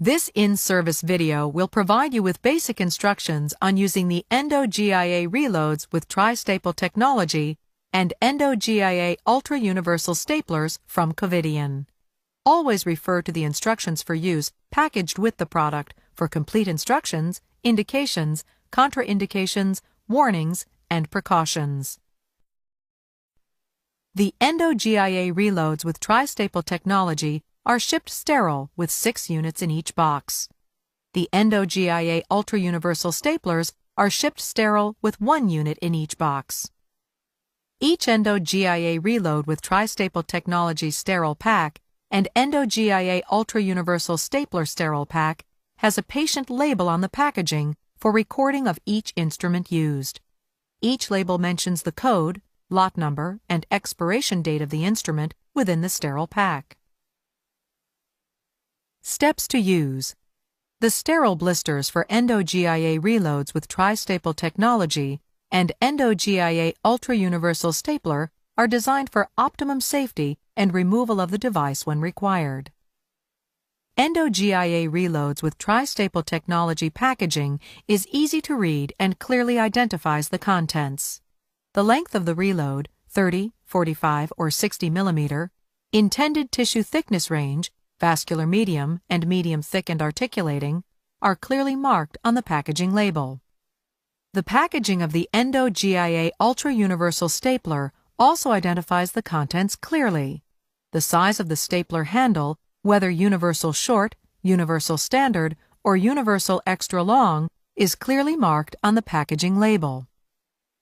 This in-service video will provide you with basic instructions on using the Endo GIA reloads with tri-staple technology and Endo GIA Ultra Universal Staplers from Covidien. Always refer to the instructions for use packaged with the product for complete instructions, indications, contraindications, warnings, and precautions. The Endo GIA reloads with tri-staple technology are shipped sterile with six units in each box. The Endo GIA Ultra Universal staplers are shipped sterile with one unit in each box. Each Endo GIA reload with Tri-Staple Technology sterile pack and Endo GIA Ultra Universal Stapler sterile pack has a patient label on the packaging for recording of each instrument used. Each label mentions the code, lot number, and expiration date of the instrument within the sterile pack. Steps to use. The sterile blisters for Endo-GIA reloads with tri-staple technology and Endo-GIA Ultra Universal Stapler are designed for optimum safety and removal of the device when required. Endo-GIA reloads with tri-staple technology packaging is easy to read and clearly identifies the contents. The length of the reload, 30, 45, or 60 millimeter, intended tissue thickness range, vascular medium, and medium thick and articulating, are clearly marked on the packaging label. The packaging of the Endo GIA Ultra Universal Stapler also identifies the contents clearly. The size of the stapler handle, whether universal short, universal standard, or universal extra long, is clearly marked on the packaging label.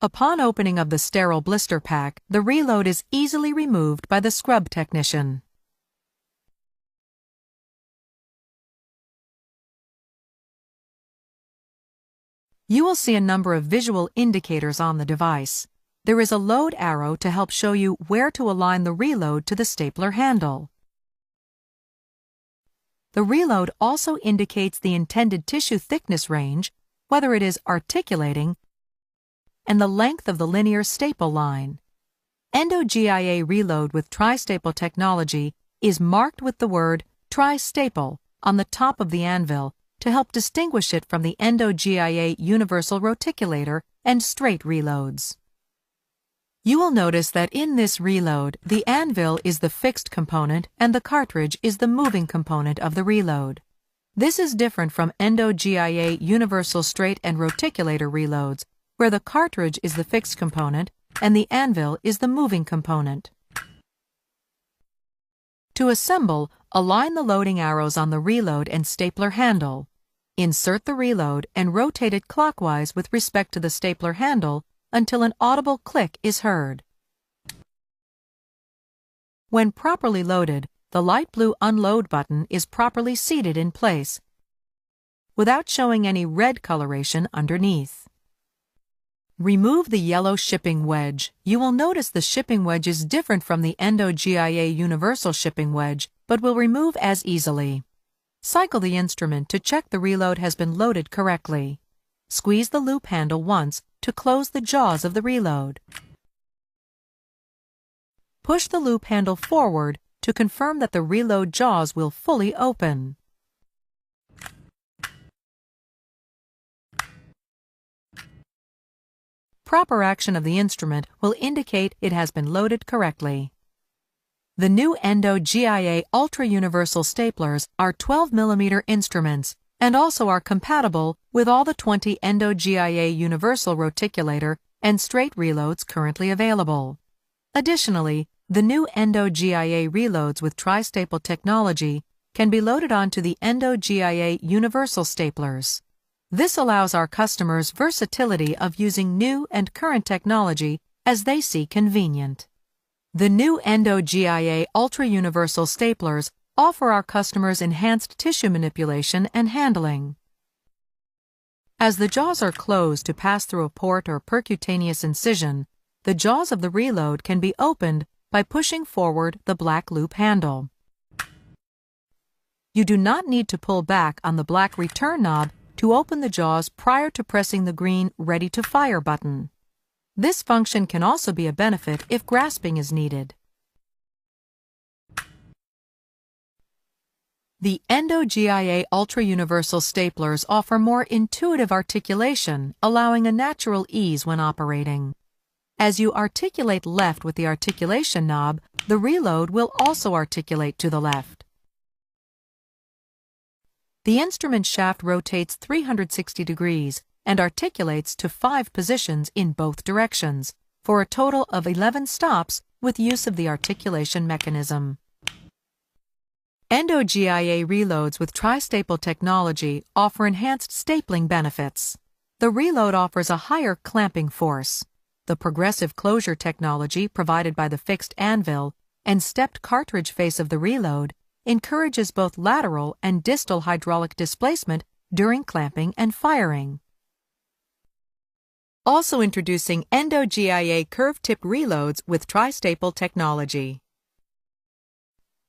Upon opening of the sterile blister pack, the reload is easily removed by the scrub technician. You will see a number of visual indicators on the device. There is a load arrow to help show you where to align the reload to the stapler handle. The reload also indicates the intended tissue thickness range, whether it is articulating, and the length of the linear staple line. Endo-GIA reload with tri-staple technology is marked with the word tri-staple on the top of the anvil to help distinguish it from the Endo-GIA universal roticulator and straight reloads. You will notice that in this reload, the anvil is the fixed component and the cartridge is the moving component of the reload. This is different from Endo-GIA universal straight and roticulator reloads, where the cartridge is the fixed component and the anvil is the moving component. To assemble, align the loading arrows on the reload and stapler handle. Insert the reload and rotate it clockwise with respect to the stapler handle until an audible click is heard. When properly loaded, the light blue unload button is properly seated in place without showing any red coloration underneath. Remove the yellow shipping wedge. You will notice the shipping wedge is different from the Endo GIA Universal shipping wedge, but will remove as easily. Cycle the instrument to check the reload has been loaded correctly. Squeeze the loop handle once to close the jaws of the reload. Push the loop handle forward to confirm that the reload jaws will fully open. Proper action of the instrument will indicate it has been loaded correctly. The new Endo GIA Ultra Universal staplers are 12 mm instruments and also are compatible with all the 20 Endo GIA Universal Roticulator and straight reloads currently available. Additionally, the new Endo GIA reloads with tri-staple technology can be loaded onto the Endo GIA Universal staplers. This allows our customers versatility of using new and current technology as they see convenient. The new Endo GIA Ultra Universal staplers offer our customers enhanced tissue manipulation and handling. As the jaws are closed to pass through a port or percutaneous incision, the jaws of the reload can be opened by pushing forward the black loop handle. You do not need to pull back on the black return knob to open the jaws prior to pressing the green Ready to Fire button. This function can also be a benefit if grasping is needed. The Endo-GIA Ultra Universal staplers offer more intuitive articulation, allowing a natural ease when operating. As you articulate left with the articulation knob, the reload will also articulate to the left. The instrument shaft rotates 360 degrees and articulates to five positions in both directions, for a total of 11 stops with use of the articulation mechanism. Endo-GIA reloads with tri-staple technology offer enhanced stapling benefits. The reload offers a higher clamping force. The progressive closure technology provided by the fixed anvil and stepped cartridge face of the reload encourages both lateral and distal hydraulic displacement during clamping and firing. Also introducing Endo-GIA curved tip reloads with tri-staple technology.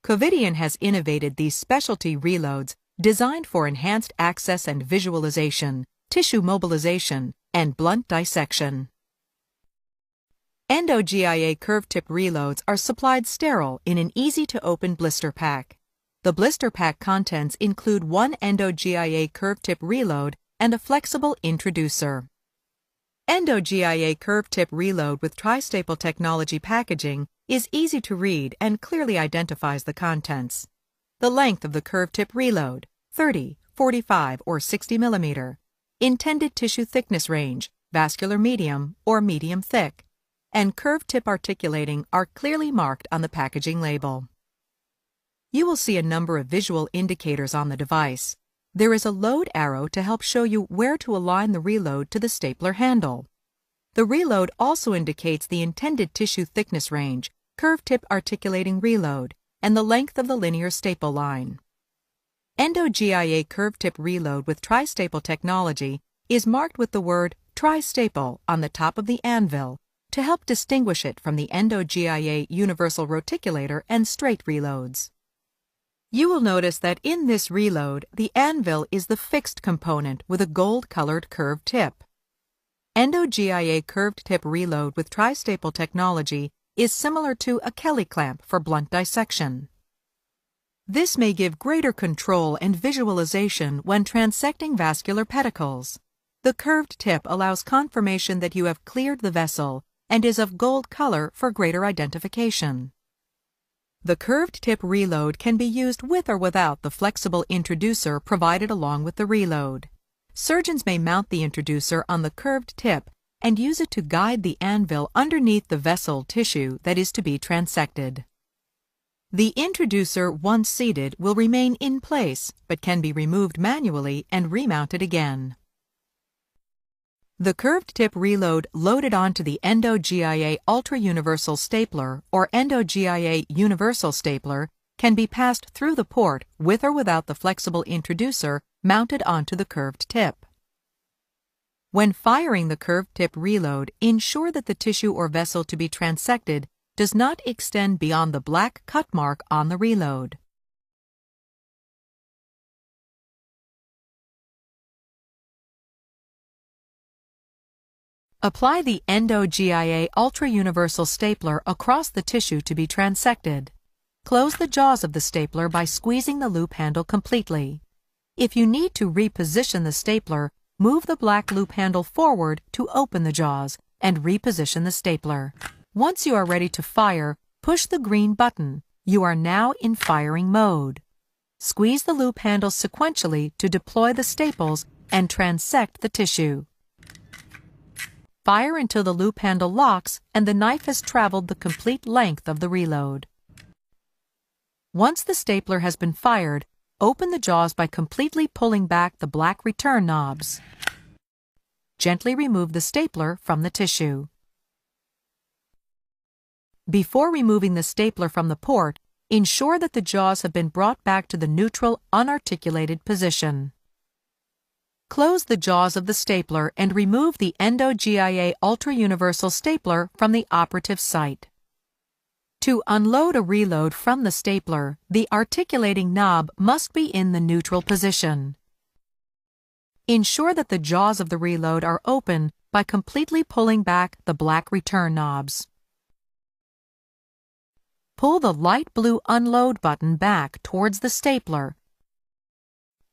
Covidien has innovated these specialty reloads designed for enhanced access and visualization, tissue mobilization, and blunt dissection. Endo-GIA curved tip reloads are supplied sterile in an easy-to-open blister pack. The blister pack contents include one Endo-GIA curved tip reload and a flexible introducer. Endo-GIA curved tip reload with tri-staple technology packaging is easy to read and clearly identifies the contents. The length of the curved tip reload, 30, 45, or 60 millimeter. Intended tissue thickness range, vascular medium or medium thick. And curved tip articulating are clearly marked on the packaging label. You will see a number of visual indicators on the device. There is a load arrow to help show you where to align the reload to the stapler handle. The reload also indicates the intended tissue thickness range, curve tip articulating reload, and the length of the linear staple line. Endo-GIA curve tip reload with tri-staple technology is marked with the word tri-staple on the top of the anvil to help distinguish it from the Endo-GIA universal roticulator and straight reloads. You will notice that in this reload, the anvil is the fixed component with a gold-colored curved tip. Endo-GIA curved tip reload with tri-staple technology is similar to a Kelly clamp for blunt dissection. This may give greater control and visualization when transecting vascular pedicles. The curved tip allows confirmation that you have cleared the vessel and is of gold color for greater identification. The curved tip reload can be used with or without the flexible introducer provided along with the reload. Surgeons may mount the introducer on the curved tip and use it to guide the anvil underneath the vessel tissue that is to be transected. The introducer, once seated, will remain in place but can be removed manually and remounted again. The curved tip reload loaded onto the Endo-GIA Ultra Universal Stapler or Endo-GIA Universal Stapler can be passed through the port with or without the flexible introducer mounted onto the curved tip. When firing the curved tip reload, ensure that the tissue or vessel to be transected does not extend beyond the black cut mark on the reload. Apply the Endo-GIA Ultra Universal Stapler across the tissue to be transected. Close the jaws of the stapler by squeezing the loop handle completely. If you need to reposition the stapler, Move the black loop handle forward to open the jaws and reposition the stapler. Once you are ready to fire, push the green button. You are now in firing mode. Squeeze the loop handle sequentially to deploy the staples and transect the tissue. Fire until the loop handle locks and the knife has traveled the complete length of the reload. Once the stapler has been fired, Open the jaws by completely pulling back the black return knobs. Gently remove the stapler from the tissue. Before removing the stapler from the port, ensure that the jaws have been brought back to the neutral, unarticulated position. Close the jaws of the stapler and remove the Endo-GIA Ultra Universal Stapler from the operative site. To unload a reload from the stapler, the articulating knob must be in the neutral position. Ensure that the jaws of the reload are open by completely pulling back the black return knobs. Pull the light blue unload button back towards the stapler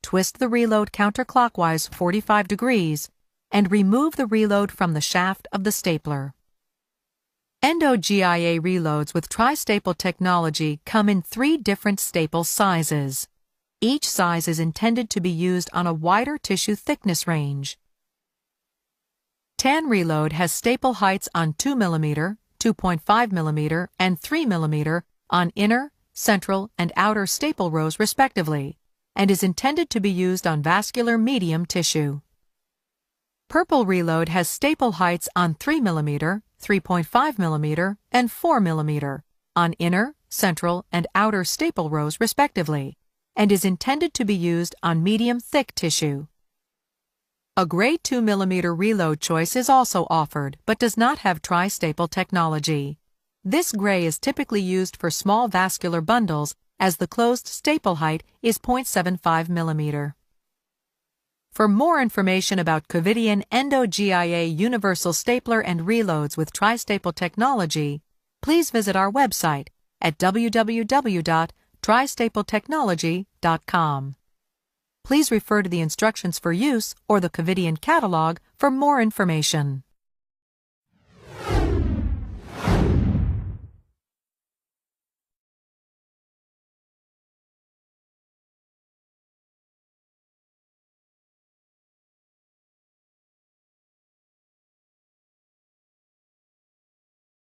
twist the reload counterclockwise 45 degrees, and remove the reload from the shaft of the stapler. Endo GIA reloads with tri-staple technology come in three different staple sizes. Each size is intended to be used on a wider tissue thickness range. TAN Reload has staple heights on 2 mm, 2.5 mm, and 3 mm on inner, central, and outer staple rows respectively, and is intended to be used on vascular medium tissue. Purple Reload has staple heights on 3 mm, 3.5 mm, and 4 mm on inner, central, and outer staple rows respectively, and is intended to be used on medium-thick tissue. A gray 2 mm reload choice is also offered, but does not have tri-staple technology. This gray is typically used for small vascular bundles as the closed staple height is 0.75 mm. For more information about Covidien Endo GIA Universal Stapler and Reloads with Tri-Staple technology, please visit our website at www.tristapletechnology.com. Please refer to the instructions for use or the Covidien catalog for more information.